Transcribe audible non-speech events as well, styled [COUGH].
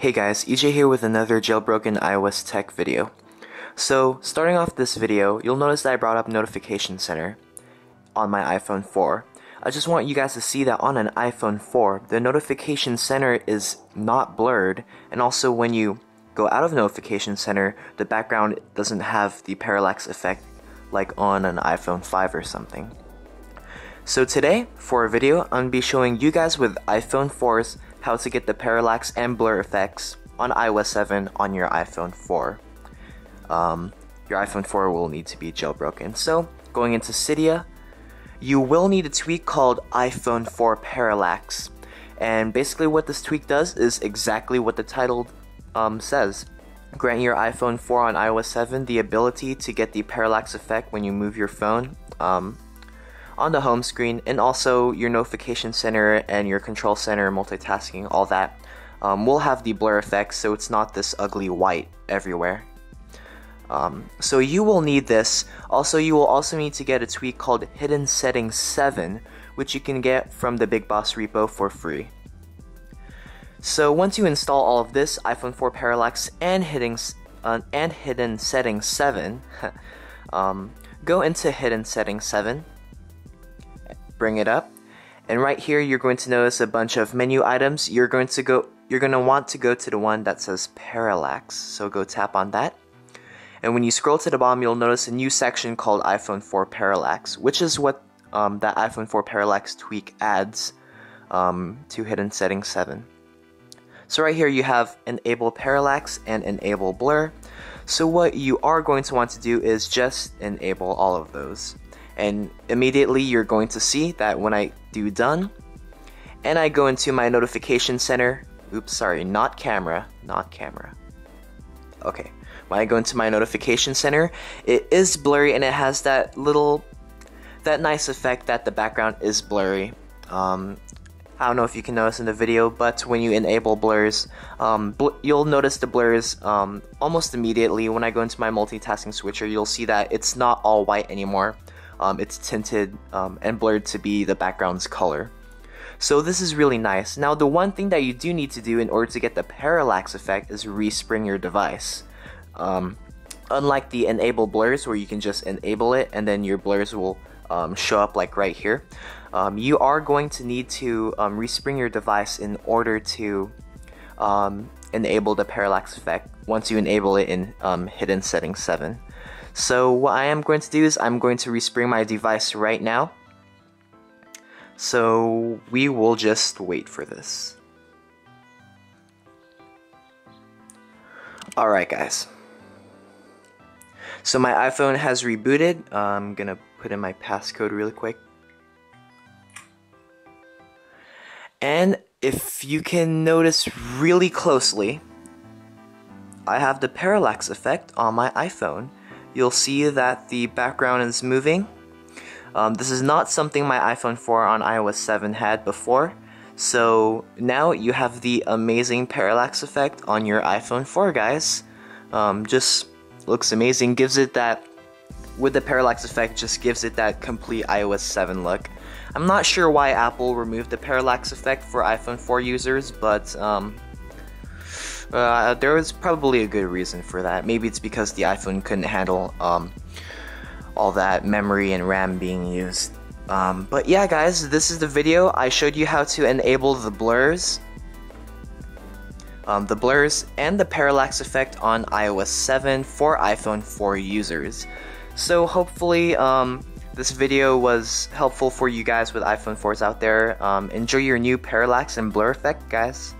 Hey guys, EJ here with another jailbroken iOS tech video. So, starting off this video, you'll notice that I brought up Notification Center on my iPhone 4. I just want you guys to see that on an iPhone 4, the Notification Center is not blurred, and also when you go out of Notification Center, the background doesn't have the parallax effect like on an iPhone 5 or something. So today, for a video, I'm going to be showing you guys with iPhone 4s how to get the parallax and blur effects on iOS 7 on your iPhone 4. Um, your iPhone 4 will need to be jailbroken. So, going into Cydia, you will need a tweak called iPhone 4 Parallax. And basically, what this tweak does is exactly what the title um, says. Grant your iPhone 4 on iOS 7 the ability to get the parallax effect when you move your phone. Um, on the home screen and also your notification center and your control center multitasking all that. Um, will have the blur effect so it's not this ugly white everywhere. Um, so you will need this. Also you will also need to get a tweak called hidden settings 7 which you can get from the big boss repo for free. So once you install all of this iphone 4 parallax and hidden uh, and hidden settings 7 [LAUGHS] um, go into hidden settings 7 bring it up. And right here, you're going to notice a bunch of menu items. You're going to go, you're going to want to go to the one that says parallax. So go tap on that. And when you scroll to the bottom, you'll notice a new section called iPhone 4 Parallax, which is what um, that iPhone 4 Parallax tweak adds um, to Hidden Settings 7. So right here you have enable parallax and enable blur. So what you are going to want to do is just enable all of those and immediately you're going to see that when I do done and I go into my notification center. Oops sorry not camera not camera. Okay when I go into my notification center it is blurry and it has that little that nice effect that the background is blurry. Um, I don't know if you can notice in the video, but when you enable blurs, um, bl you'll notice the blurs um, almost immediately. When I go into my multitasking switcher, you'll see that it's not all white anymore um, it's tinted um, and blurred to be the background's color. So this is really nice. Now the one thing that you do need to do in order to get the parallax effect is respring your device. Um, unlike the enable blurs where you can just enable it and then your blurs will um, show up like right here, um, you are going to need to um, respring your device in order to enable the parallax effect once you enable it in hidden settings 7. So what I am going to do is I'm going to respring my device right now. So we will just wait for this. Alright guys. So my iPhone has rebooted. I'm gonna put in my passcode really quick. And if you can notice really closely, I have the parallax effect on my iPhone you'll see that the background is moving. Um, this is not something my iPhone 4 on iOS 7 had before. So now you have the amazing parallax effect on your iPhone 4, guys. Um, just looks amazing. Gives it that, with the parallax effect, just gives it that complete iOS 7 look. I'm not sure why Apple removed the parallax effect for iPhone 4 users, but um, uh, there was probably a good reason for that. Maybe it's because the iPhone couldn't handle um, all that memory and RAM being used. Um, but yeah, guys, this is the video. I showed you how to enable the blurs, um, the blurs, and the parallax effect on iOS 7 for iPhone 4 users. So hopefully, um, this video was helpful for you guys with iPhone 4s out there. Um, enjoy your new parallax and blur effect, guys.